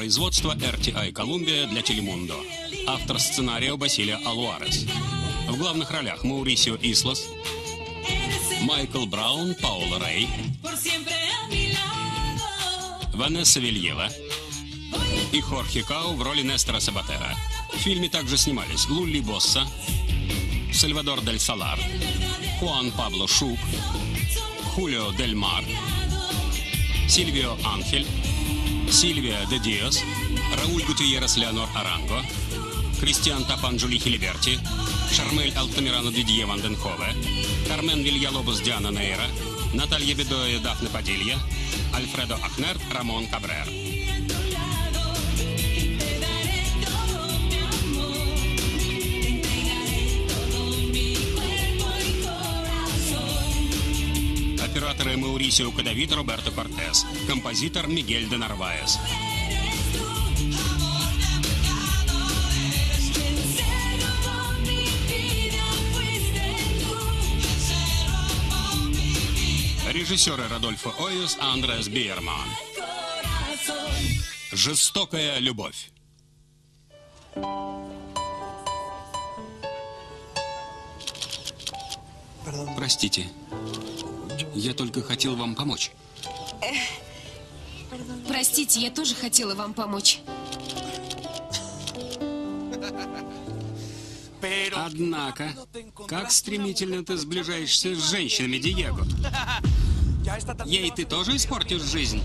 Производство RTI Columbia для Телемундо. Автор сценария Басилия Алуарес. В главных ролях Маурисио Ислас, Майкл Браун, Паула Рэй, Ванесса Вильева и Хорхе Кау в роли Нестора Сабатера. В фильме также снимались Лулли Босса, Сальвадор Дель Салар, Хуан Пабло Шук, Хулио Дель Мар, Сильвио Анхель, Сильвия де Диос, Рауль Гутиерес Леонор Аранго, Кристиан Тапанджули Хилиберти, Шармель Алтамирано Дидье Ванденхове, Кармен Вильялобус Диана Нейра, Наталья Бедоя Дафна Падилья, Альфредо Ахнер, Рамон Кабрер. Операторы Маурисио Кадавид Роберто Кортес. Композитор Мигель де Нарваес. Режиссеры Родольфо Ойус, Андреас Биерман. Жестокая любовь. Простите. Я только хотел вам помочь. Простите, я тоже хотела вам помочь. Однако, как стремительно ты сближаешься с женщинами, Диего. Ей ты тоже испортишь жизнь.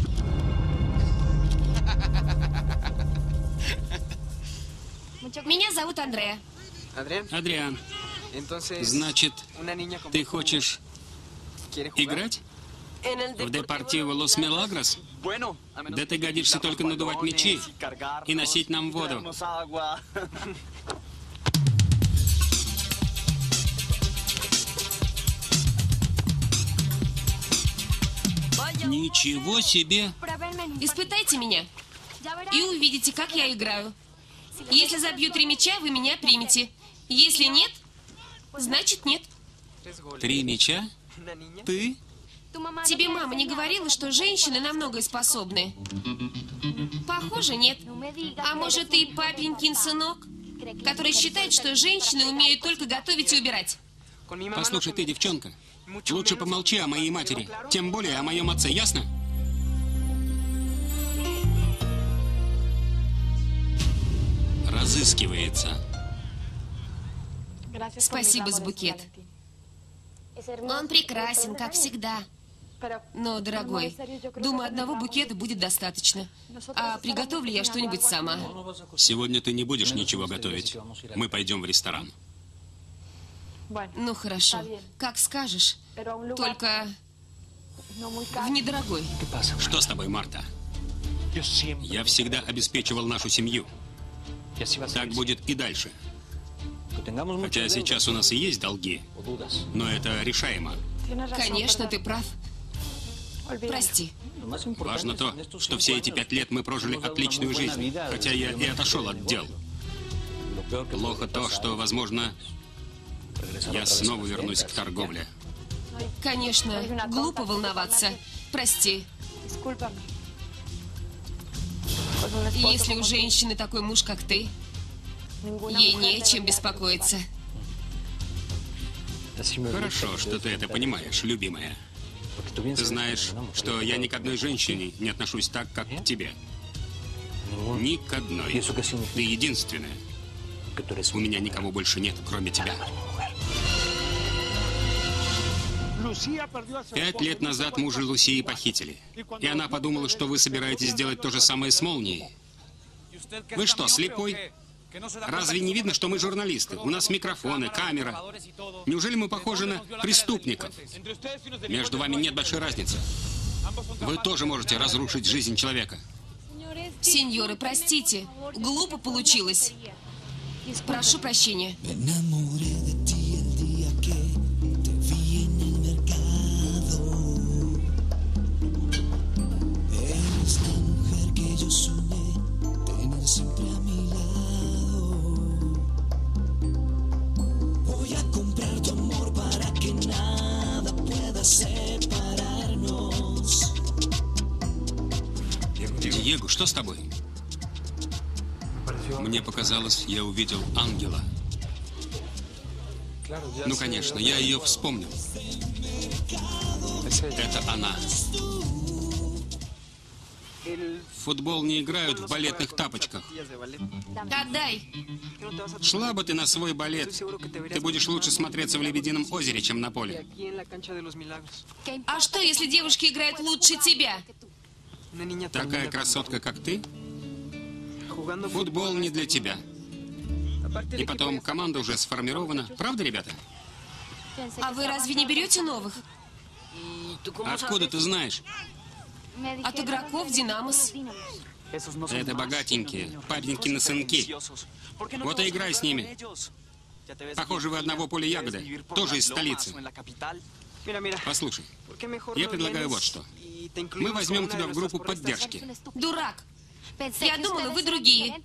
Меня зовут Андреа. Адриан, entonces значит, ты хочешь. Играть в Депортиво Лос Милагрос? Да ты годишься только надувать cargarnos, и носить нам воду. Ничего себе! Испытайте меня и увидите, как я играю. Если забью три мяча, вы меня примете. Если нет, значит нет. Три мяча? Ты? Тебе мама не говорила, что женщины на многое способны? Похоже, нет. А может, ты папенькин сынок, который считает, что женщины умеют только готовить и убирать? Послушай, ты, девчонка, лучше помолчи о моей матери, тем более о моем отце, ясно? Разыскивается. Спасибо с букет. Он прекрасен, как всегда. Но, дорогой, думаю, одного букета будет достаточно. А приготовлю я что-нибудь сама. Сегодня ты не будешь ничего готовить. Мы пойдем в ресторан. Ну, хорошо. Как скажешь. Только в недорогой. Что с тобой, Марта? Я всегда обеспечивал нашу семью. Так будет и дальше. Хотя сейчас у нас и есть долги, но это решаемо. Конечно, ты прав. Прости. Важно то, что все эти пять лет мы прожили отличную жизнь, хотя я и отошел от дел. Плохо то, что, возможно, я снова вернусь к торговле. Конечно, глупо волноваться. Прости. Если у женщины такой муж, как ты, ей не о чем беспокоиться. Хорошо, что ты это понимаешь, любимая. Ты знаешь, что я ни к одной женщине не отношусь так, как к тебе. Ни к одной. Ты единственная. У меня никого больше нет, кроме тебя. Пять лет назад мужа Лусии похитили. И она подумала, что вы собираетесь сделать то же самое с Молнией. Вы что, слепой? Разве не видно, что мы журналисты? У нас микрофоны, камера. Неужели мы похожи на преступников? Между вами нет большой разницы. Вы тоже можете разрушить жизнь человека. Сеньоры, простите, глупо получилось. Прошу прощения. Диего, что с тобой? Мне показалось, я увидел ангела. Ну, конечно, я ее вспомнил. Это она. В футбол не играют в балетных тапочках. Отдай. Шла бы ты на свой балет. Ты будешь лучше смотреться в Лебедином озере, чем на поле. А что, если девушки играют лучше тебя? Такая красотка, как ты, футбол не для тебя. И потом, команда уже сформирована. Правда, ребята? А вы разве не берете новых? Откуда ты знаешь? От игроков Динамос. Это богатенькие, папенькины сынки. Вот и играй с ними. Похоже, вы одного поля ягоды. Тоже из столицы. Послушай, я предлагаю вот что. Мы возьмем тебя в группу поддержки. Дурак. Я думала, вы другие.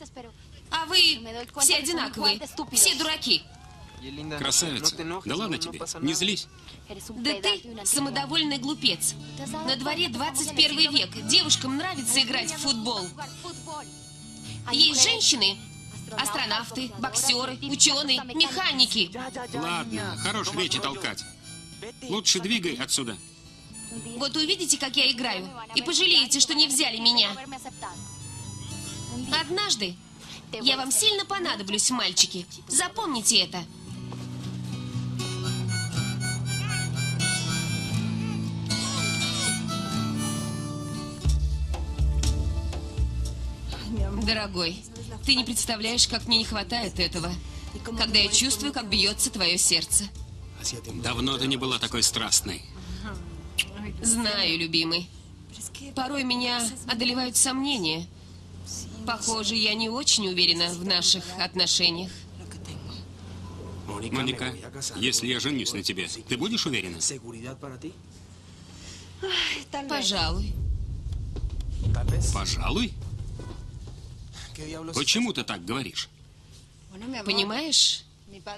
А вы все одинаковые. Все дураки. Красавица. Да ладно тебе, не злись. Да ты самодовольный глупец. На дворе 21 век. Девушкам нравится играть в футбол. Есть женщины, астронавты, боксеры, ученые, механики. Ладно, хорош речи толкать. Лучше двигай отсюда. Вот увидите, как я играю, и пожалеете, что не взяли меня. Однажды я вам сильно понадоблюсь, мальчики. Запомните это. Дорогой, ты не представляешь, как мне не хватает этого, когда я чувствую, как бьется твое сердце. Давно ты не была такой страстной. Знаю, любимый. Порой меня одолевают сомнения. Похоже, я не очень уверена в наших отношениях. Моника, если я женюсь на тебе, ты будешь уверена? Пожалуй. Пожалуй. Почему ты так говоришь? Понимаешь,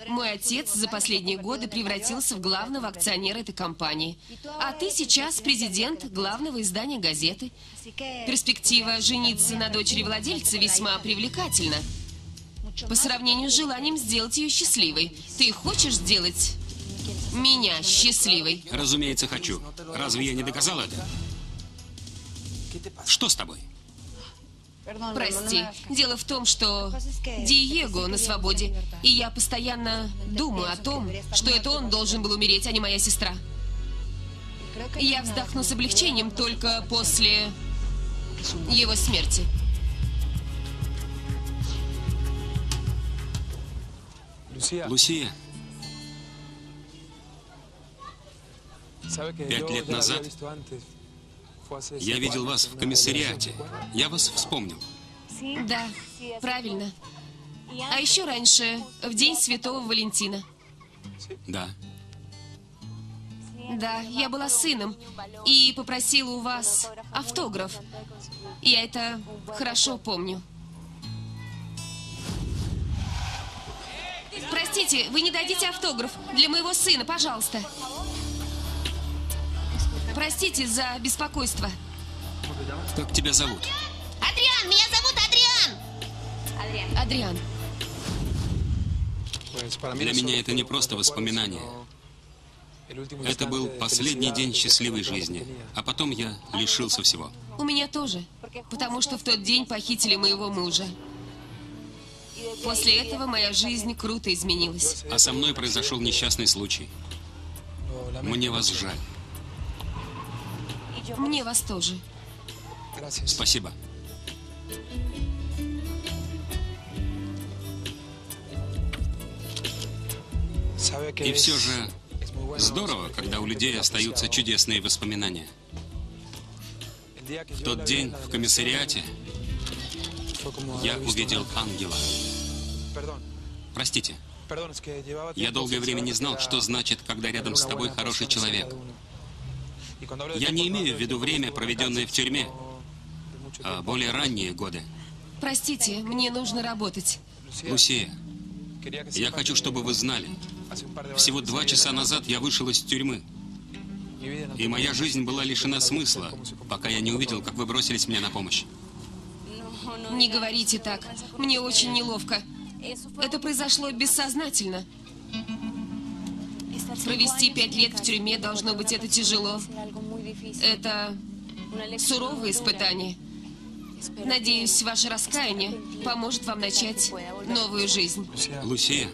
мой отец за последние годы превратился в главного акционера этой компании. А ты сейчас президент главного издания газеты. Перспектива жениться на дочери владельца весьма привлекательна. По сравнению с желанием сделать ее счастливой. Ты хочешь сделать меня счастливой? Разумеется, хочу. Разве я не доказал это? Что с тобой? Прости. Дело в том, что Диего на свободе, и я постоянно думаю о том, что это он должен был умереть, а не моя сестра. Я вздохну с облегчением только после его смерти. Лусия, Пять лет назад я видел вас в комиссариате. Я вас вспомнил. Да, правильно. А еще раньше, в день Святого Валентина. Да. Да, я была сыном и попросила у вас автограф. Я это хорошо помню. Простите, вы не дадите автограф для моего сына, пожалуйста. Простите за беспокойство. Как тебя зовут? Адриан, меня зовут Адриан. Адриан, Для меня это не просто воспоминание. Это был последний день счастливой жизни. А потом я лишился всего. у меня тоже. Потому что в тот день похитили моего мужа. После этого моя жизнь круто изменилась. А со мной произошел несчастный случай. Мне вас жаль. Мне вас тоже. Спасибо. И все же здорово, когда у людей остаются чудесные воспоминания. В тот день в комиссариате я увидел ангела. Простите, я долгое время не знал, что значит, когда рядом с тобой хороший человек. Я не имею в виду время, проведенное в тюрьме, а более ранние годы. Простите, мне нужно работать. Лусия, я хочу, чтобы вы знали, всего два часа назад я вышел из тюрьмы, и моя жизнь была лишена смысла, пока я не увидел, как вы бросились мне на помощь. Не говорите так. Мне очень неловко. Это произошло бессознательно. Провести пять лет в тюрьме должно быть это тяжело. Это суровое испытание. Надеюсь, ваше раскаяние поможет вам начать новую жизнь. Лусия,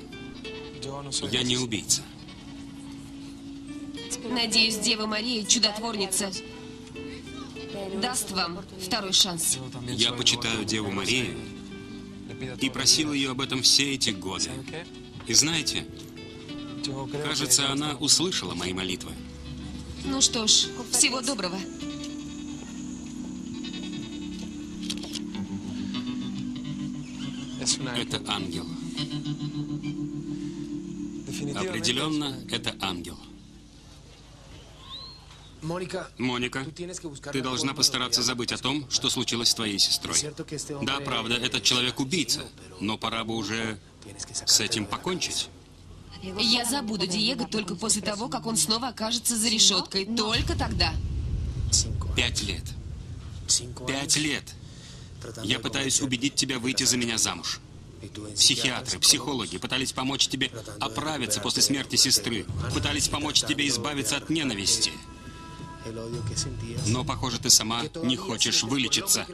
я не убийца. Надеюсь, Дева Мария, чудотворница, даст вам второй шанс. Я почитаю Деву Марию и просил ее об этом все эти годы. И знаете, кажется, она услышала мои молитвы. Ну что ж, всего доброго. Это ангел. Определенно, это ангел. Моника, ты должна постараться забыть о том, что случилось с твоей сестрой. Да, правда, этот человек убийца, но пора бы уже с этим покончить. Я забуду Диего только после того, как он снова окажется за решеткой. Только тогда. Пять лет. Пять лет. Я пытаюсь убедить тебя выйти за меня замуж. Психиатры, психологи пытались помочь тебе оправиться после смерти сестры, пытались помочь тебе избавиться от ненависти. Но, похоже, ты сама не хочешь вылечиться.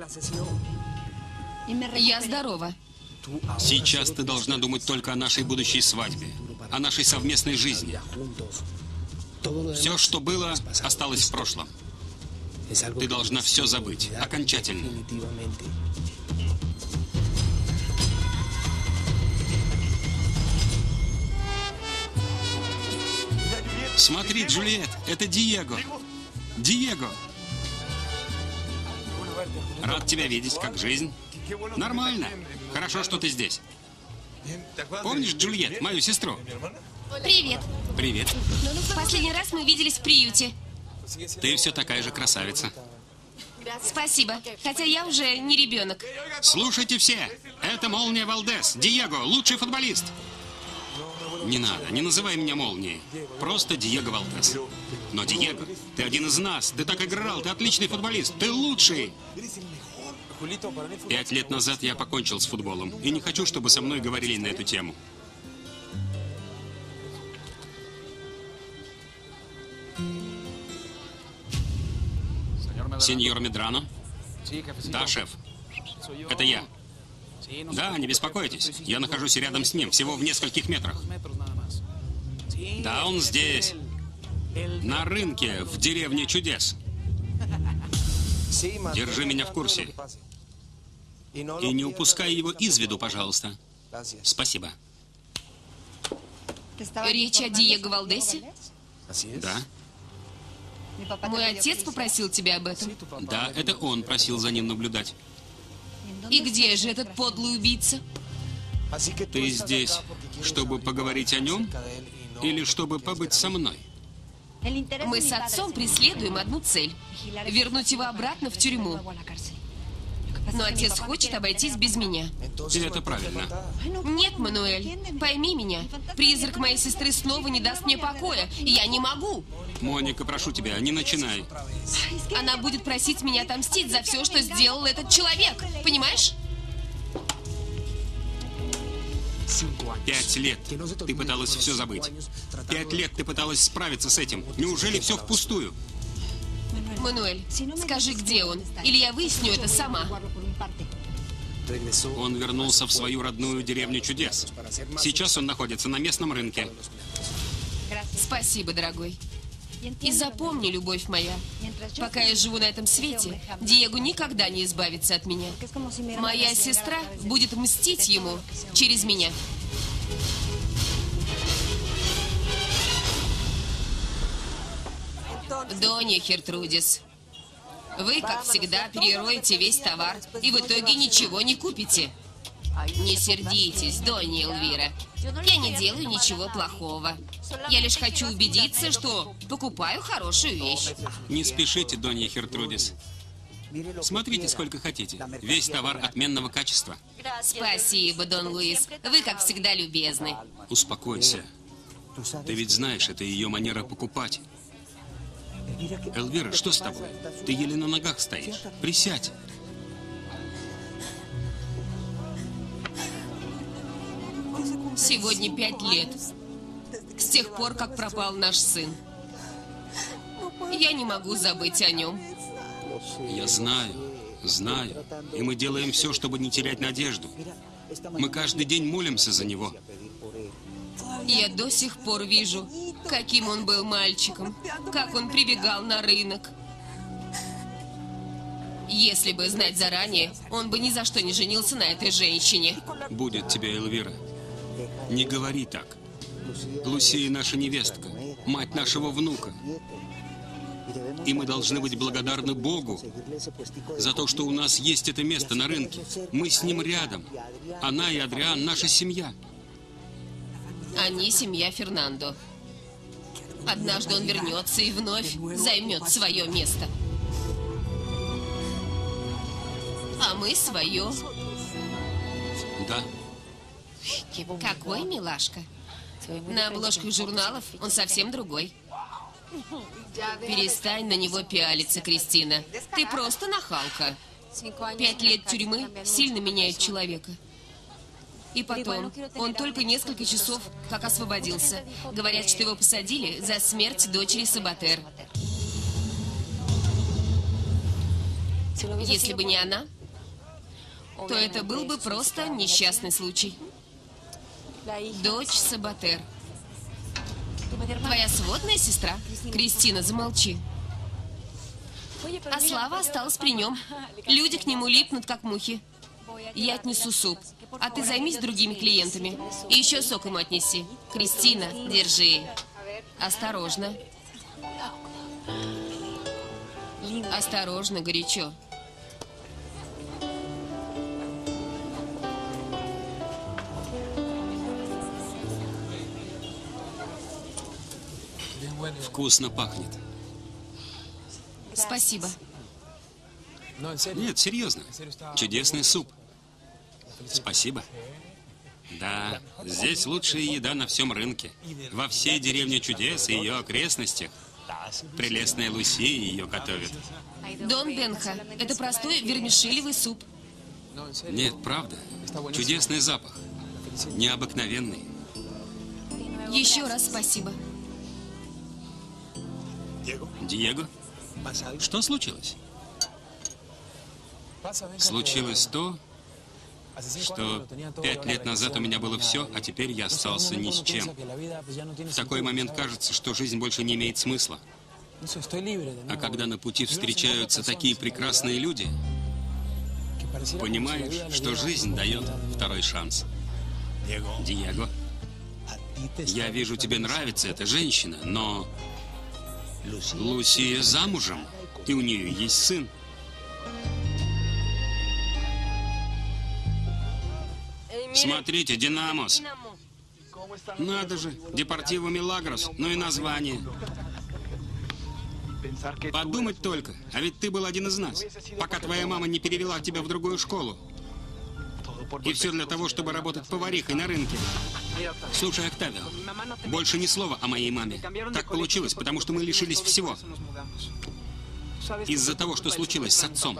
Я здорова. Сейчас ты должна думать только о нашей будущей свадьбе, о нашей совместной жизни. Все, что было, осталось в прошлом. Ты должна все забыть, окончательно. Смотри, Джульет, это Диего. Диего. Рад тебя видеть, как жизнь. Нормально. Хорошо, что ты здесь. Помнишь Джульет, мою сестру? Привет. Привет. Последний раз мы виделись в приюте. Ты все такая же красавица. Спасибо. Хотя я уже не ребенок. Слушайте все, это Молния Валдес, Диего, лучший футболист. Не надо, не называй меня Молнией. Просто Диего Валдес. Но, Диего, ты один из нас. Ты так играл, ты отличный футболист. Ты лучший. Пять лет назад я покончил с футболом. И не хочу, чтобы со мной говорили на эту тему. Сеньор Медрано? Да, шеф. Это я. Да, не беспокойтесь. Я нахожусь рядом с ним, всего в нескольких метрах. Да, он здесь. На рынке, в деревне чудес. Держи меня в курсе. И не упускай его из виду, пожалуйста. Спасибо. Речь о Диего Валдесе? Да, Мой отец попросил тебя об этом. да, это он просил за ним наблюдать. И где же этот подлый убийца? Ты здесь, чтобы поговорить о нем или чтобы побыть со мной? Мы с отцом преследуем одну цель – вернуть его обратно в тюрьму. Но отец хочет обойтись без меня. И это правильно. Нет, Мануэль, пойми меня. Призрак моей сестры снова не даст мне покоя. и Я не могу. Моника, прошу тебя, не начинай. Она будет просить меня отомстить за все, что сделал этот человек. Понимаешь? Пять лет ты пыталась все забыть. Пять лет ты пыталась справиться с этим. Неужели все впустую? Мануэль, скажи, где он, или я выясню это сама. Он вернулся в свою родную деревню чудес. Сейчас он находится на местном рынке. Спасибо, дорогой. И запомни, любовь моя, пока я живу на этом свете, Диего никогда не избавится от меня. Моя сестра будет мстить ему через меня. Донья Хертрудис, вы, как всегда, перероете весь товар и в итоге ничего не купите. Не сердитесь, Донья Эльвира. Я не делаю ничего плохого. Я лишь хочу убедиться, что покупаю хорошую вещь. Не спешите, Донья Хертрудис. Смотрите, сколько хотите. Весь товар отменного качества. Спасибо, Дон Луис. Вы, как всегда, любезны. Успокойся. Ты ведь знаешь, это ее манера покупать. Эльвира, что с тобой? Ты еле на ногах стоишь. Присядь. Сегодня пять лет. С тех пор, как пропал наш сын. Я не могу забыть о нем. Я знаю, знаю. И мы делаем все, чтобы не терять надежду. Мы каждый день молимся за него. Я до сих пор вижу, каким он был мальчиком, как он прибегал на рынок. Если бы знать заранее, он бы ни за что не женился на этой женщине. Будет тебе, Элвира. Не говори так. Лусия наша невестка, мать нашего внука. И мы должны быть благодарны Богу за то, что у нас есть это место на рынке. Мы с ним рядом. Она и Адриан – наша семья. Они семья Фернандо. Однажды он вернется и вновь займет свое место. А мы свое. Да, Какой милашка. На обложках журналов он совсем другой. Перестань на него пиалиться, Кристина. Ты просто нахалка. Пять лет тюрьмы сильно меняют человека. И потом, он только несколько часов как освободился. Говорят, что его посадили за смерть дочери Сабатер. Если бы не она, то это был бы просто несчастный случай. Дочь Сабатер. Твоя сводная сестра? Кристина, замолчи. А Слава осталась при нем. Люди к нему липнут, как мухи. Я отнесу суп, а ты займись другими клиентами. И еще сок ему отнеси. Кристина, держи. Осторожно. Осторожно, горячо. вкусно пахнет. Спасибо. Нет, серьезно. Чудесный суп. Спасибо. Да, здесь лучшая еда на всем рынке. Во всей деревне чудес и ее окрестностях. Прелестная Лусия ее готовит. Дон Бенха, это простой вермишелевый суп. Нет, правда. Чудесный запах. Необыкновенный. Еще раз спасибо. Диего, что случилось? Случилось то, что пять лет назад у меня было все, а теперь я остался ни с чем. В такой момент кажется, что жизнь больше не имеет смысла. А когда на пути встречаются такие прекрасные люди, понимаешь, что жизнь дает второй шанс. Диего, я вижу, тебе нравится эта женщина, но Лусия замужем, и у нее есть сын. Смотрите, Динамос. Надо же, Депортиво Милагрос, ну и название. Подумать только, а ведь ты был один из нас, пока твоя мама не перевела тебя в другую школу. И все для того, чтобы работать поварихой на рынке. Слушай, Октавио, больше ни слова о моей маме. Так получилось, потому что мы лишились всего. Из-за того, что случилось с отцом.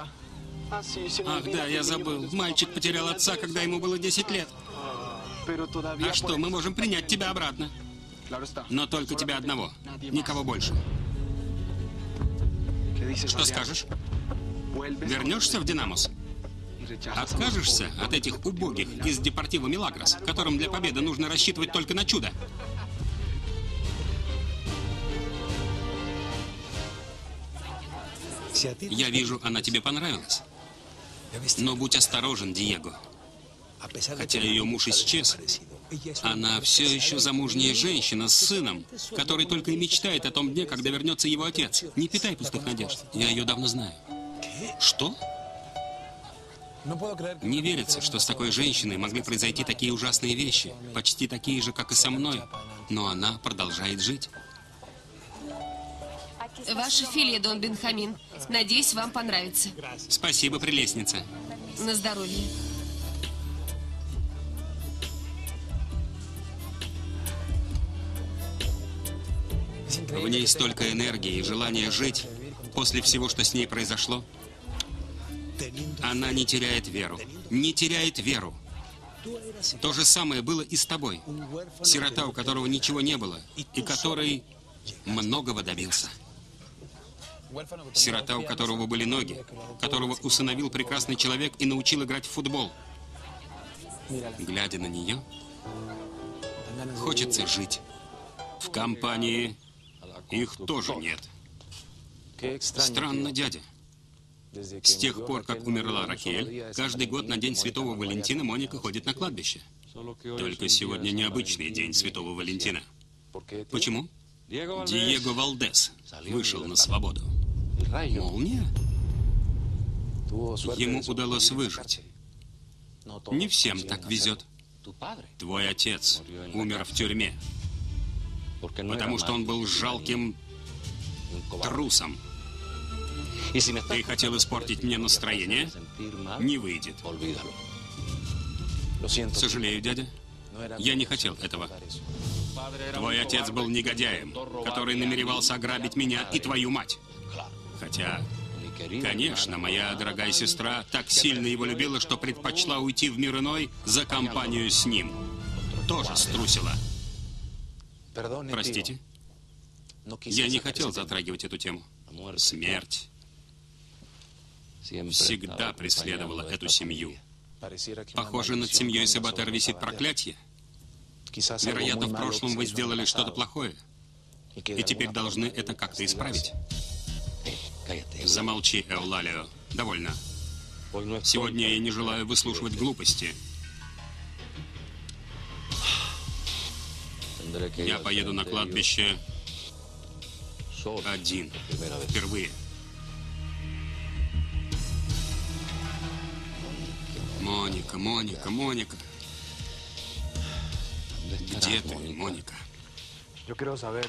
Ах, да, я забыл. Мальчик потерял отца, когда ему было 10 лет. А что, мы можем принять тебя обратно. Но только тебя одного. Никого больше. Что скажешь? Вернешься в Динамос? Откажешься от этих убогих из Депортива Милагрос, которым для победы нужно рассчитывать только на чудо? Я вижу, она тебе понравилась. Но будь осторожен, Диего. Хотя ее муж исчез, она все еще замужняя женщина с сыном, который только и мечтает о том дне, когда вернется его отец. Не питай пустых надежд. Я ее давно знаю. Что? Не верится, что с такой женщиной могли произойти такие ужасные вещи, почти такие же, как и со мной. Но она продолжает жить. Ваша филия, Дон Бенхамин. Надеюсь, вам понравится. Спасибо, прелестница. На здоровье. В ней столько энергии и желания жить после всего, что с ней произошло. Она не теряет веру. Не теряет веру. То же самое было и с тобой. Сирота, у которого ничего не было, и который многого добился. Сирота, у которого были ноги, которого усыновил прекрасный человек и научил играть в футбол. Глядя на нее, хочется жить. В компании их тоже нет. Странно, дядя. С тех пор, как умерла Рахель, каждый год на День Святого Валентина Моника ходит на кладбище. Только сегодня необычный день Святого Валентина. Почему? Диего Валдес вышел на свободу. Молния? Ему удалось выжить. Не всем так везет. Твой отец умер в тюрьме, потому что он был жалким трусом. Ты хотел испортить мне настроение? Не выйдет. Сожалею, дядя. Я не хотел этого. Твой отец был негодяем, который намеревался ограбить меня и твою мать. Хотя, конечно, моя дорогая сестра так сильно его любила, что предпочла уйти в мир иной за компанию с ним. Тоже струсила. Простите. Я не хотел затрагивать эту тему. Смерть всегда преследовала эту семью. Похоже, над семьей Сабатер висит проклятие. Вероятно, в прошлом вы сделали что-то плохое. И теперь должны это как-то исправить. Замолчи, Эулалио. Довольно. Сегодня я не желаю выслушивать глупости. Я поеду на кладбище один. Впервые. Моника, Моника, Моника. Где ты, Моника?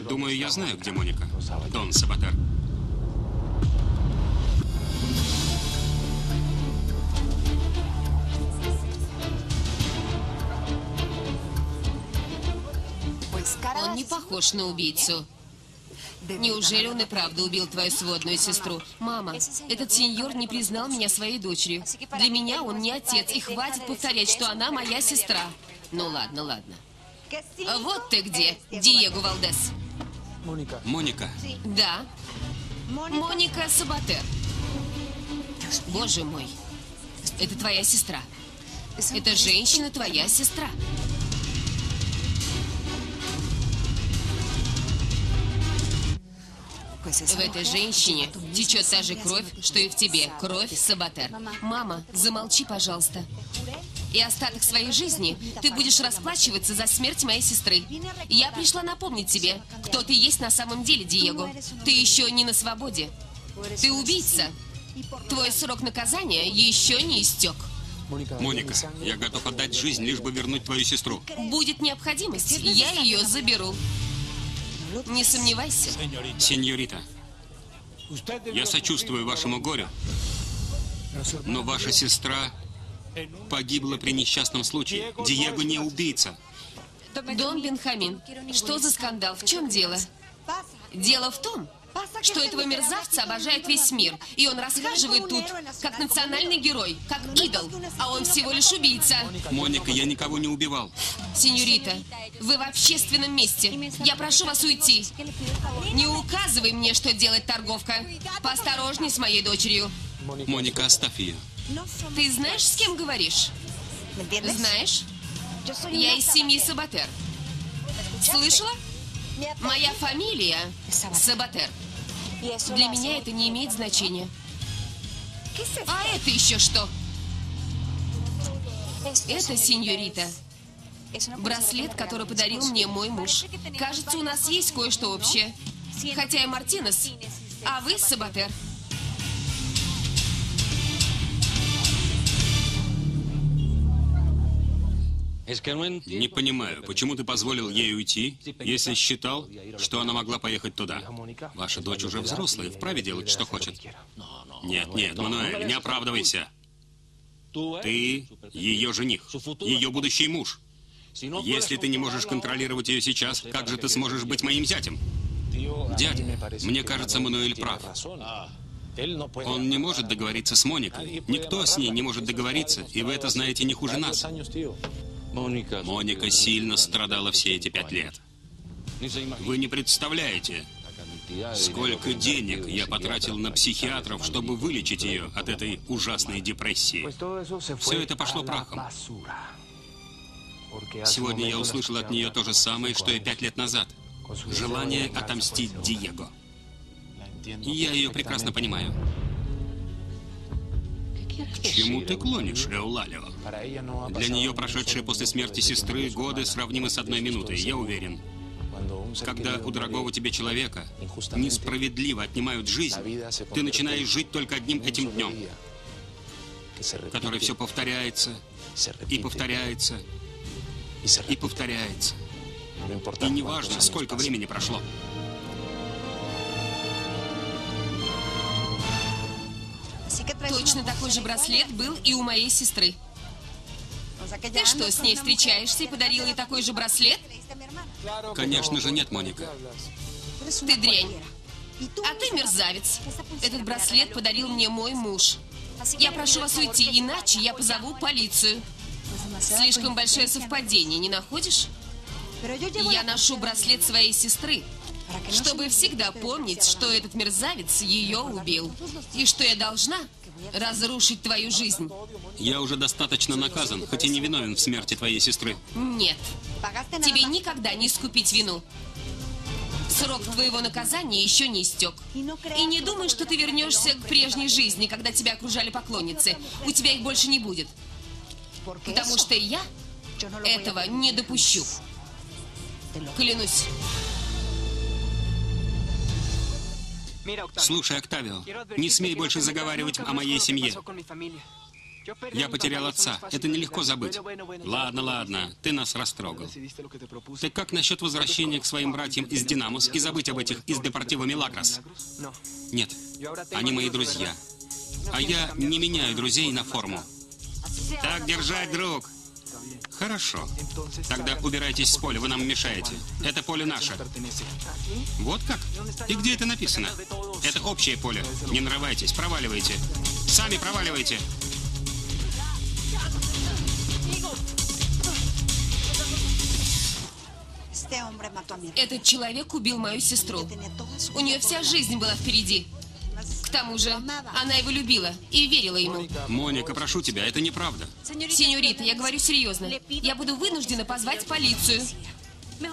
Думаю, я знаю, где Моника. Дон Сабатер. Не похож на убийцу. Неужели он и правда убил твою сводную сестру? Мама, этот сеньор не признал меня своей дочерью. Для меня он не отец, и хватит повторять, что она моя сестра. Ну ладно, ладно. А вот ты где, Диего Валдес. Моника, Да. Моника Сабатер. Боже мой. Это твоя сестра. Эта женщина твоя сестра. В этой женщине течет та же кровь, что и в тебе. Кровь Сабатер. Мама, замолчи, пожалуйста. И остаток своей жизни ты будешь расплачиваться за смерть моей сестры. Я пришла напомнить тебе, кто ты есть на самом деле, Диего. Ты еще не на свободе. Ты убийца. Твой срок наказания еще не истек. Моника, я готов отдать жизнь, лишь бы вернуть твою сестру. Будет необходимость, я ее заберу. Не сомневайся. Сеньорита, я сочувствую вашему горю, но ваша сестра погибла при несчастном случае. Диего не убийца. Дон Бенхамин, что за скандал? В чем дело? Дело в том, что этого мерзавца обожает весь мир, и он расхаживает тут, как национальный герой, как идол, а он всего лишь убийца. Моника, я никого не убивал. Сеньорита, вы в общественном месте. Я прошу вас уйти. Не указывай мне, что делать торговка. Поосторожней с моей дочерью. Моника, оставь ее. Ты знаешь, с кем говоришь? Знаешь? Я из семьи Сабатер. Слышала? Моя фамилия Сабатер. Для меня это не имеет значения. А это еще что? Это, сеньорита, браслет, который подарил мне мой муж. Кажется, у нас есть кое-что общее. Хотя и Мартинес, а вы Сабатер. Не понимаю, почему ты позволил ей уйти, если считал, что она могла поехать туда? Ваша дочь уже взрослая, вправе делать, что хочет. Нет, нет, Мануэль, не оправдывайся. Ты ее жених, ее будущий муж. Если ты не можешь контролировать ее сейчас, как же ты сможешь быть моим зятем? Дядя, мне кажется, Мануэль прав. Он не может договориться с Моникой. Никто с ней не может договориться, и вы это знаете не хуже нас. Моника сильно страдала все эти пять лет. Вы не представляете, сколько денег я потратил на психиатров, чтобы вылечить ее от этой ужасной депрессии. Все это пошло прахом. Сегодня я услышал от нее то же самое, что и пять лет назад. Желание отомстить Диего. Я ее прекрасно понимаю. К чему ты клонишь, Эулалио? Для нее прошедшие после смерти сестры годы сравнимы с одной минутой, я уверен. Когда у дорогого тебе человека несправедливо отнимают жизнь, ты начинаешь жить только одним этим днем, который все повторяется и повторяется и повторяется. И неважно, сколько времени прошло. Точно такой же браслет был и у моей сестры. Ты что, с ней встречаешься и подарил ей такой же браслет? Конечно же нет, Моника. Ты дрянь. А ты мерзавец. Этот браслет подарил мне мой муж. Я прошу вас уйти, иначе я позову полицию. Слишком большое совпадение, не находишь? Я ношу браслет своей сестры, чтобы всегда помнить, что этот мерзавец ее убил. И что я должна разрушить твою жизнь. Я уже достаточно наказан, хоть и не виновен в смерти твоей сестры. Нет. Тебе никогда не искупить вину. Срок твоего наказания еще не истек. И не думай, что ты вернешься к прежней жизни, когда тебя окружали поклонницы. У тебя их больше не будет. Потому что я этого не допущу. Клянусь. Слушай, Октавио, не смей больше заговаривать о моей семье. Я потерял отца. Это нелегко забыть. Ладно, ладно, ты нас растрогал. Ты как насчет возвращения к своим братьям из Динамус и забыть об этих из Депортиво Милагрос? Нет, они мои друзья. А я не меняю друзей на форму. Так держать, друг. Хорошо. Тогда убирайтесь с поля, вы нам мешаете. Это поле наше. Вот как? И где это написано? Это общее поле. Не нарывайтесь, проваливайте. Сами проваливайте. Этот человек убил мою сестру. У нее вся жизнь была впереди. К тому же, она его любила и верила ему. Моника, прошу тебя, это неправда. Сеньорита, я говорю серьезно. Я буду вынуждена позвать полицию.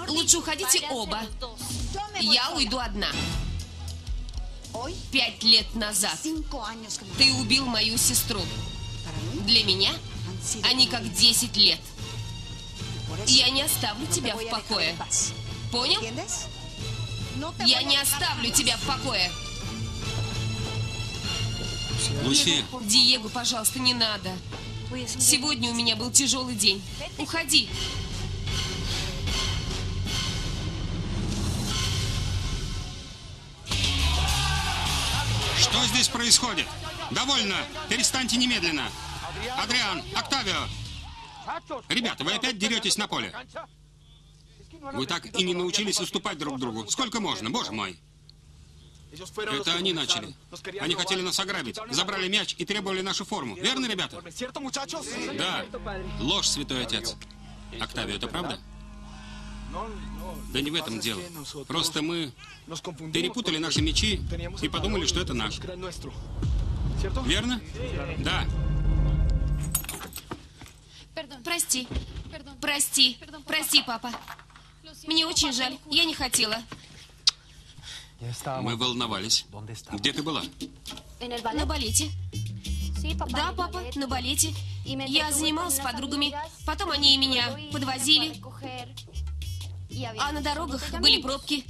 Лучше уходите оба. Я уйду одна. Пять лет назад ты убил мою сестру. Для меня они как 10 лет. Я не оставлю тебя в покое. Понял? Я не оставлю тебя в покое. Лусия, Диего, пожалуйста, не надо. Сегодня у меня был тяжелый день. Уходи. что здесь происходит? Довольно. Перестаньте немедленно. Адриан, Октавио. Ребята, вы опять деретесь на поле. Вы так и не научились уступать друг другу. Сколько можно, боже мой. Это они начали. Они хотели нас ограбить, забрали мяч и требовали нашу форму. Верно, ребята? Да. Ложь, святой отец. Октавио, это правда? Да не в этом дело. Просто мы перепутали наши мечи и подумали, что это наш. Верно? Да. Прости. Прости. Прости, папа. Мне очень жаль. Я не хотела. Мы волновались. Где ты была? На балете. Да, папа, на балете. Я занималась с подругами. Потом они меня подвозили. А на дорогах были пробки.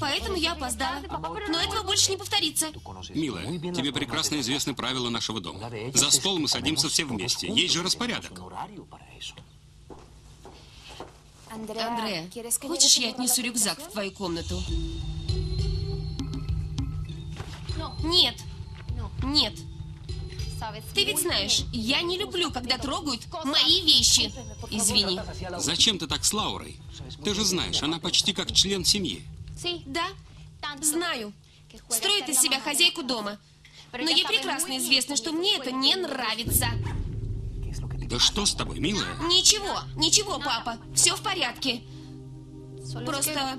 Поэтому я опоздала. Но этого больше не повторится. Милая, тебе прекрасно известны правила нашего дома. За стол мы садимся все вместе. Есть же распорядок. Андреа, хочешь, я отнесу рюкзак в твою комнату? Нет. Нет. Ты ведь знаешь, я не люблю, когда трогают мои вещи. Извини. Зачем ты так с Лаурой? Ты же знаешь, она почти как член семьи. Да, знаю. Строит из себя хозяйку дома. Но ей прекрасно известно, что мне это не нравится. Да что с тобой, милая? Ничего, ничего, папа. Все в порядке. Просто...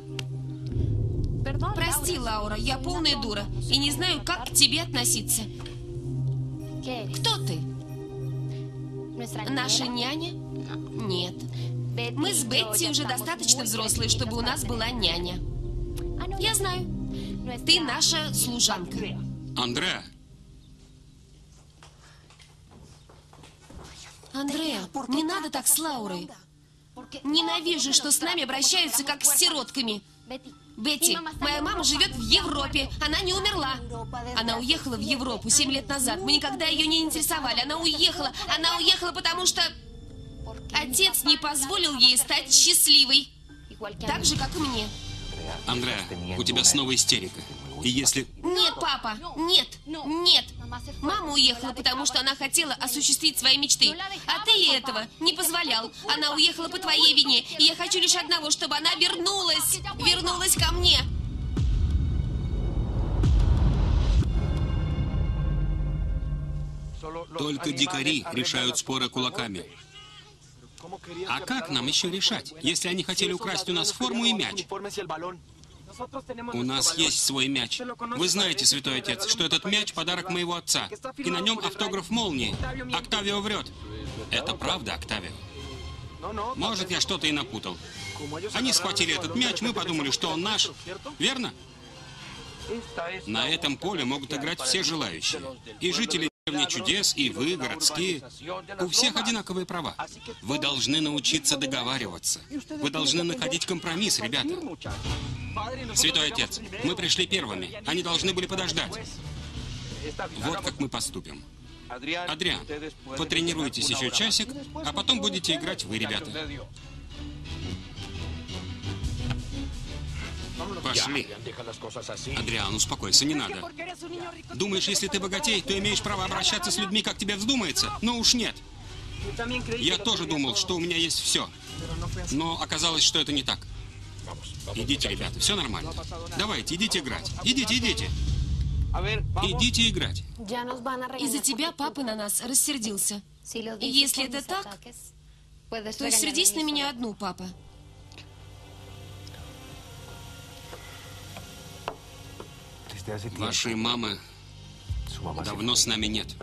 Прости, Лаура, я полная дура. И не знаю, как к тебе относиться. Кто ты? Наша няня? Нет. Мы с Бетти уже достаточно взрослые, чтобы у нас была няня. Я знаю. Ты наша служанка. Андреа, Андреа, не надо так с Лаурой. Ненавижу, что с нами обращаются как с сиротками. Бетти, моя мама живет в Европе. Она не умерла. Она уехала в Европу 7 лет назад. Мы никогда ее не интересовали. Она уехала. Она уехала, потому что отец не позволил ей стать счастливой. Так же, как и мне. Андреа, у тебя снова истерика. И если... Нет, папа, нет, нет. Мама уехала, потому что она хотела осуществить свои мечты. А ты ей этого не позволял. Она уехала по твоей вине. И я хочу лишь одного, чтобы она вернулась. Вернулась ко мне. Только дикари решают споры кулаками. А как нам еще решать, если они хотели украсть у нас форму и мяч? У нас есть свой мяч. Вы знаете, Святой Отец, что этот мяч — подарок моего отца. И на нем автограф молнии. Октавио врет. Это правда, Октавио? Может, я что-то и напутал. Они схватили этот мяч, мы подумали, что он наш. Верно? На этом поле могут играть все желающие. И жители деревни чудес, и вы, городские. У всех одинаковые права. Вы должны научиться договариваться. Вы должны находить компромисс, ребята. Святой Отец, мы пришли первыми. Они должны были подождать. Вот как мы поступим. Адриан, потренируйтесь еще часик, а потом будете играть вы, ребята. Пошли. Адриан, успокойся, не надо. Думаешь, если ты богатей, то имеешь право обращаться с людьми, как тебе вздумается? Но уж нет. Я тоже думал, что у меня есть все. Но оказалось, что это не так. Идите, ребята, все нормально. Давайте, идите играть. Идите, идите. Идите играть. Из-за тебя папа на нас рассердился. И если это так, то сердись на меня одну, папа. Вашей мамы давно с нами нет.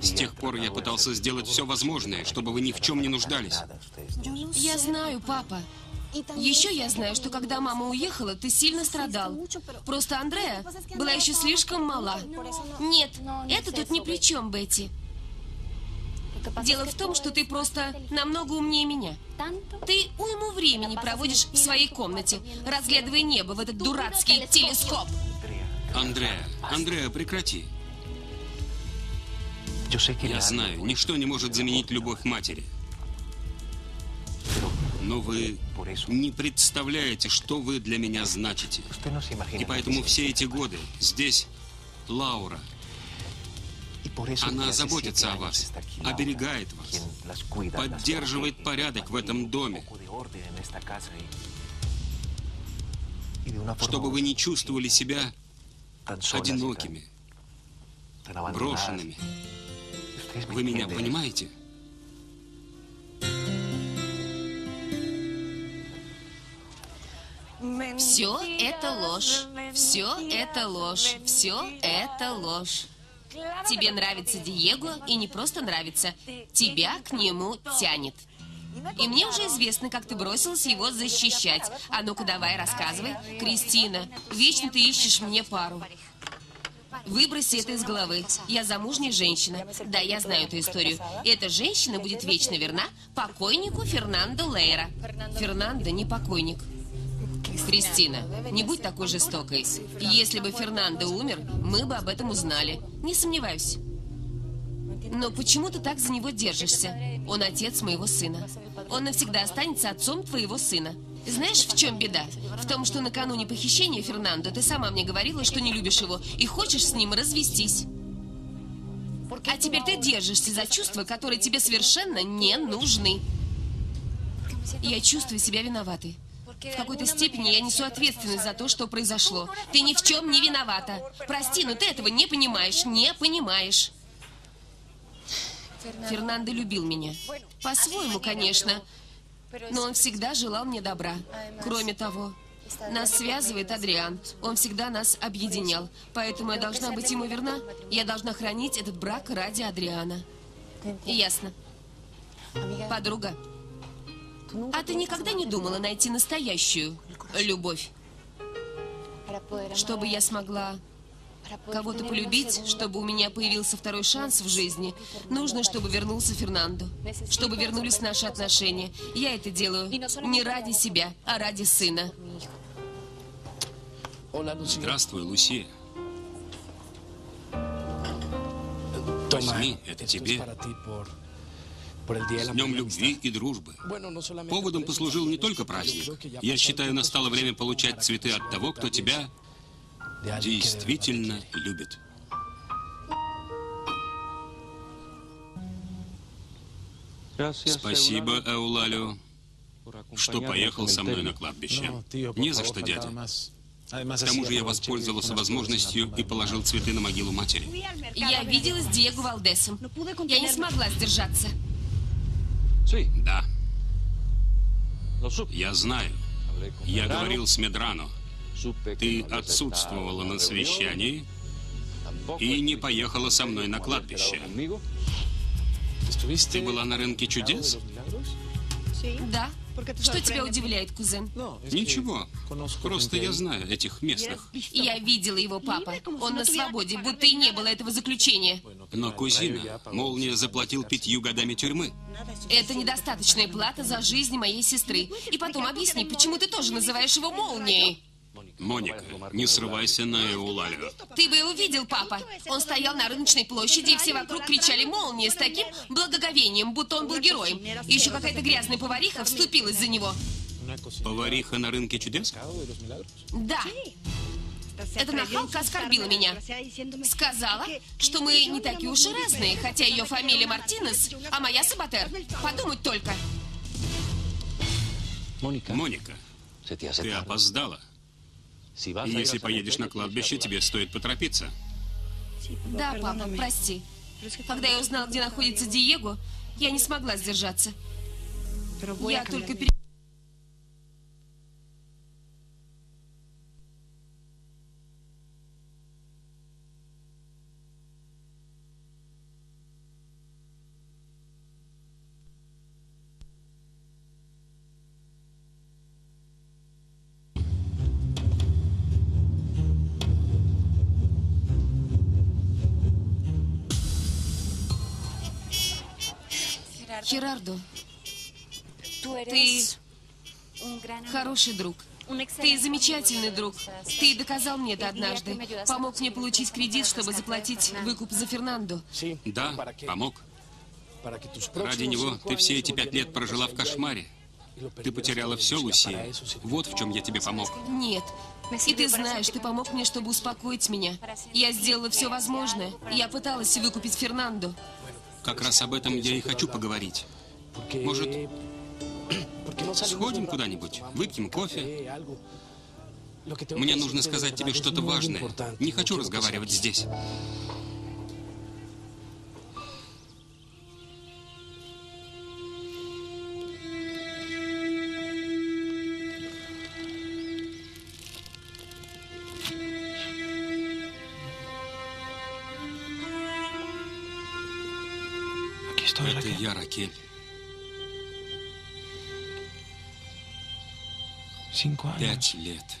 С тех пор я пытался сделать все возможное, чтобы вы ни в чем не нуждались. Я знаю, папа. Еще я знаю, что когда мама уехала, ты сильно страдал. Просто Андрея была еще слишком мала. Нет, это тут ни при чем, Бетти. Дело в том, что ты просто намного умнее меня. Ты уйму времени проводишь в своей комнате, разглядывая небо в этот дурацкий телескоп. Андреа, Андреа, прекрати. Я знаю, ничто не может заменить любовь матери. Но вы не представляете, что вы для меня значите. И поэтому все эти годы здесь Лаура. Она заботится о вас, оберегает вас, поддерживает порядок в этом доме, чтобы вы не чувствовали себя одинокими, брошенными. Вы меня понимаете? Все это ложь. Все это ложь. Все это ложь. Тебе нравится Диего, и не просто нравится. Тебя к нему тянет. И мне уже известно, как ты бросилась его защищать. А ну-ка давай, рассказывай. Кристина, вечно ты ищешь мне пару. Выброси это из головы. Я замужняя женщина. Да, я знаю эту историю. Эта женщина будет вечно верна покойнику Фернандо Лейра. Фернандо не покойник. Кристина, не будь такой жестокой. Если бы Фернандо умер, мы бы об этом узнали. Не сомневаюсь. Но почему ты так за него держишься? Он отец моего сына. Он навсегда останется отцом твоего сына. Знаешь, в чем беда? В том, что накануне похищения Фернандо ты сама мне говорила, что не любишь его и хочешь с ним развестись. А теперь ты держишься за чувства, которые тебе совершенно не нужны. Я чувствую себя виноватой. В какой-то степени я несу ответственность за то, что произошло. Ты ни в чем не виновата. Прости, но ты этого не понимаешь, не понимаешь. Фернандо любил меня. По-своему, конечно. Но он всегда желал мне добра. Кроме того, нас связывает Адриан. Он всегда нас объединял. Поэтому я должна быть ему верна. Я должна хранить этот брак ради Адриана. Ясно. Подруга, а ты никогда не думала найти настоящую любовь? Чтобы я смогла кого-то полюбить, чтобы у меня появился второй шанс в жизни, нужно, чтобы вернулся Фернандо, чтобы вернулись наши отношения. Я это делаю не ради себя, а ради сына. Здравствуй, Лусия. Возьми, это тебе. С Днем любви и дружбы. Поводом послужил не только праздник. Я считаю, настало время получать цветы от того, кто тебя действительно любит. Спасибо, Эулалио, что поехал со мной на кладбище. Не за что, дядя. К тому же я воспользовался возможностью и положил цветы на могилу матери. Я видела с Диего Валдесом. Я не смогла сдержаться. Да. Я знаю. Я говорил с Медрано. Ты отсутствовала на совещании и не поехала со мной на кладбище. Ты была на рынке чудес? Да. Что тебя удивляет, кузен? Ничего. Просто я знаю этих местных. Я видела его, папа. Он на свободе, будто и не было этого заключения. Но кузина, Молния заплатил пятью годами тюрьмы. Это недостаточная плата за жизнь моей сестры. И потом объясни, почему ты тоже называешь его Молнией? Моника, не срывайся на Эулалию. Ты бы его видел, папа. Он стоял на рыночной площади, и все вокруг кричали «Молния» с таким благоговением, будто он был героем. И еще какая-то грязная повариха вступилась за него. Повариха на рынке чудес? Да. Эта нахалка оскорбила меня. Сказала, что мы не такие уж и разные, хотя ее фамилия Мартинес, а моя Сабатер. Подумать только. Моника, ты опоздала. И если поедешь на кладбище, тебе стоит поторопиться. Да, папа, прости. Когда я узнала, где находится Диего, я не смогла сдержаться. Я только пере... Херардо, ты хороший друг. Ты замечательный друг. Ты доказал мне это однажды. Помог мне получить кредит, чтобы заплатить выкуп за Фернандо. Да, помог. Ради него ты все эти пять лет прожила в кошмаре. Ты потеряла все, Лусия. Вот в чем я тебе помог. Нет. И ты знаешь, ты помог мне, чтобы успокоить меня. Я сделала все возможное. Я пыталась выкупить Фернандо. Как раз об этом я и хочу поговорить. Может, сходим куда-нибудь, выпьем кофе? Мне нужно сказать тебе что-то важное. Не хочу разговаривать здесь. Это я, Ракель. Пять лет.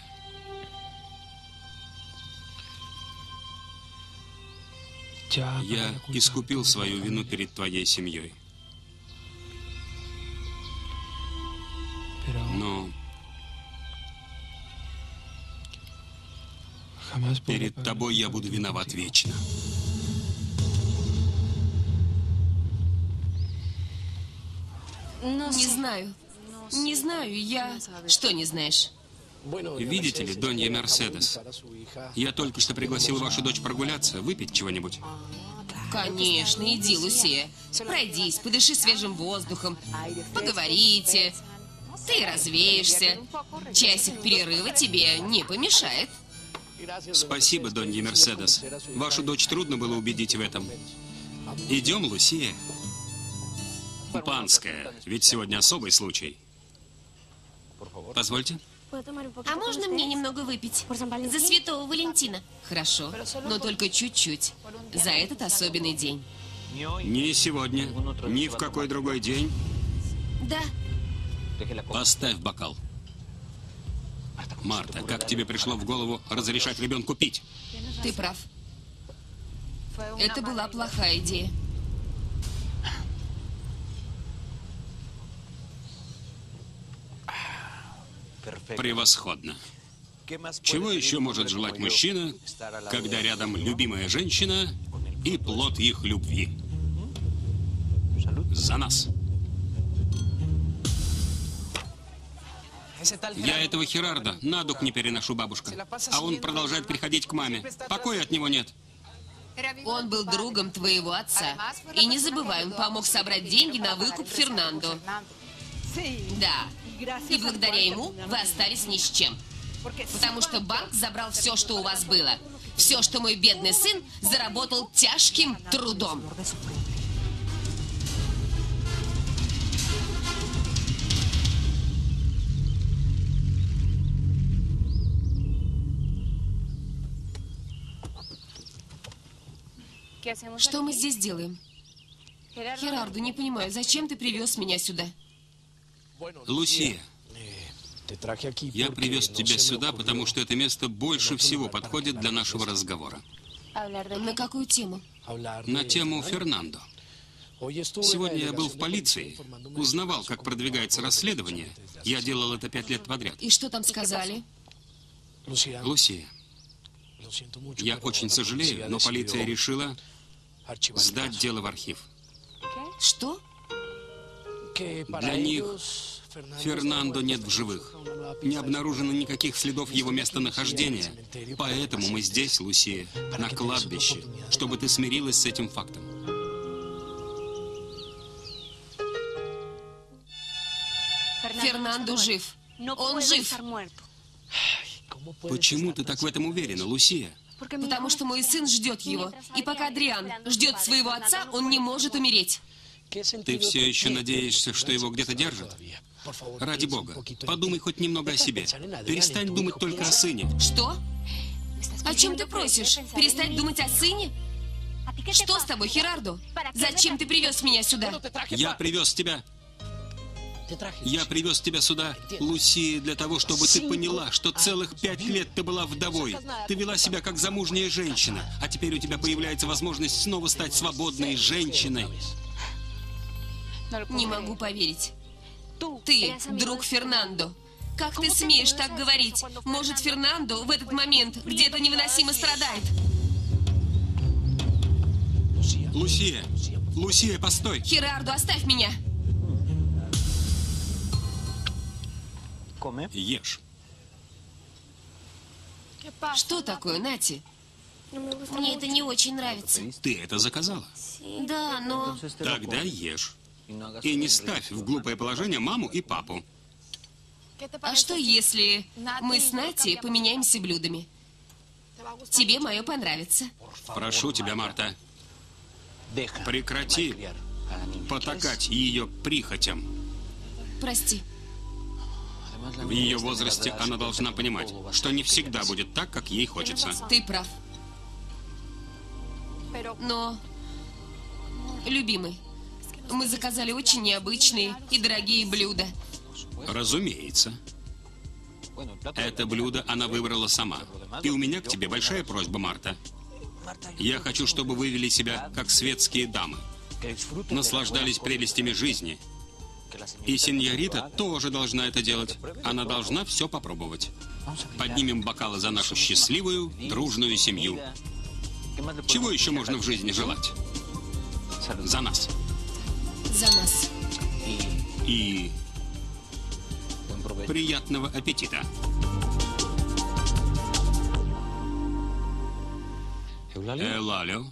Я искупил свою вину перед твоей семьей. Но перед тобой я буду виноват вечно. Не знаю. Не знаю, я... Что не знаешь? Видите ли, Донья Мерседес, я только что пригласил вашу дочь прогуляться, выпить чего-нибудь. Конечно, иди, Лусия. Пройдись, подыши свежим воздухом, поговорите. Ты развеешься. Часик перерыва тебе не помешает. Спасибо, Донья Мерседес. Вашу дочь трудно было убедить в этом. Идем, Лусия. Шампанское. Ведь сегодня особый случай. Позвольте. А можно мне немного выпить? За Святого Валентина. Хорошо, но только чуть-чуть. За этот особенный день. Ни сегодня, ни в какой другой день. Да, Поставь бокал. Марта, как тебе пришло в голову разрешать ребенку пить? ты прав. Это была плохая идея. Превосходно. Чего еще может желать мужчина, когда рядом любимая женщина и плод их любви? За нас. Я этого Херарда на дух не переношу, бабушка. А он продолжает приходить к маме. Покоя от него нет. Он был другом твоего отца. И не забывай, он помог собрать деньги на выкуп Фернандо. Да. И благодаря ему вы остались ни с чем. Потому что банк забрал все, что у вас было. Все, что мой бедный сын заработал тяжким трудом. Что мы здесь делаем? Херарду, не понимаю, зачем ты привез меня сюда? Лусия, я привез тебя сюда, потому что это место больше всего подходит для нашего разговора. На какую тему? На тему Фернандо. Сегодня я был в полиции, узнавал, как продвигается расследование. Я делал это пять лет подряд. И что там сказали? Лусия, я очень сожалею, но полиция решила сдать дело в архив. Что? Для них Фернандо нет в живых. Не обнаружено никаких следов его местонахождения. Поэтому мы здесь, Лусия, на кладбище, чтобы ты смирилась с этим фактом. Фернандо жив. Он жив. Почему ты так в этом уверена, Лусия? Потому что мой сын ждет его. И пока Адриан ждет своего отца, он не может умереть. Ты все еще надеешься, что его где-то держат? Ради бога, подумай хоть немного о себе. Перестань думать только о сыне. Что? О чем ты просишь? Перестать думать о сыне? Что с тобой, Херардо? Зачем ты привез меня сюда? Я привез тебя. Я привез тебя сюда, Лусия, для того, чтобы ты поняла, что целых пять лет ты была вдовой. Ты вела себя как замужняя женщина, а теперь у тебя появляется возможность снова стать свободной женщиной. Не могу поверить. Ты друг Фернандо. Как ты смеешь так говорить? Может, Фернандо в этот момент где-то невыносимо страдает? Лусия, Лусия, постой. Херардо, оставь меня. Ешь. Что такое, Нати? Мне это не очень нравится. Ты это заказала. Да, но... Тогда ешь. И не ставь в глупое положение маму и папу. А что если мы с Нати поменяемся блюдами? Тебе мое понравится. Прошу тебя, Марта, прекрати потакать ее прихотям. Прости. В ее возрасте она должна понимать, что не всегда будет так, как ей хочется. Ты прав. Но, любимый, мы заказали очень необычные и дорогие блюда. Разумеется. Это блюдо она выбрала сама. И у меня к тебе большая просьба, Марта. Я хочу, чтобы вы вели себя как светские дамы. Наслаждались прелестями жизни. И сеньорита тоже должна это делать. Она должна все попробовать. Поднимем бокалы за нашу счастливую, дружную семью. Чего еще можно в жизни желать? За нас. За нас. И приятного аппетита. Элалио,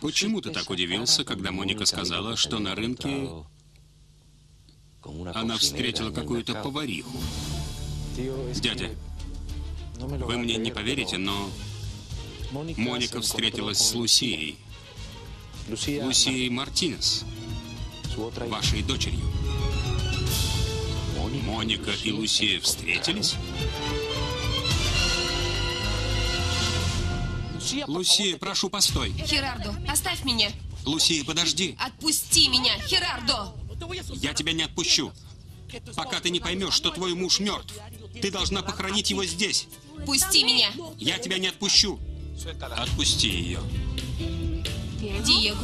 почему ты так удивился, когда Моника сказала, что на рынке она встретила какую-то повариху? Дядя, вы мне не поверите, но Моника встретилась с Лусией. Лусией Мартинес, вашей дочерью. Моника и Лусия встретились? Лусия, прошу, постой. Херардо, оставь меня. Лусия, подожди. Отпусти меня, Херардо. Я тебя не отпущу. Пока ты не поймешь, что твой муж мертв. Ты должна похоронить его здесь. Пусти меня. Я тебя не отпущу. Отпусти ее. Диего.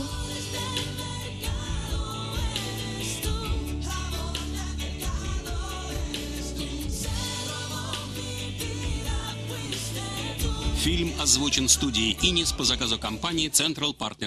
Фильм озвучен студией «Инис» по заказу компании Central Partner.